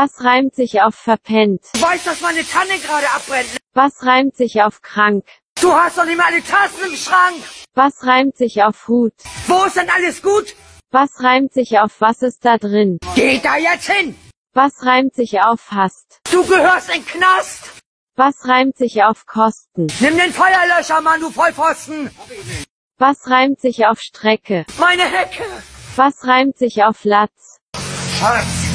Was reimt sich auf verpennt? Du weißt, dass meine Tanne gerade abbrennt. Was reimt sich auf krank? Du hast doch nicht mal alle Tassen im Schrank. Was reimt sich auf Hut? Wo ist denn alles gut? Was reimt sich auf was ist da drin? Geh da jetzt hin. Was reimt sich auf hast? Du gehörst in Knast. Was reimt sich auf Kosten? Nimm den Feuerlöscher, Mann, du Vollpfosten. Was reimt sich auf Strecke? Meine Hecke. Was reimt sich auf Latz? Schatz.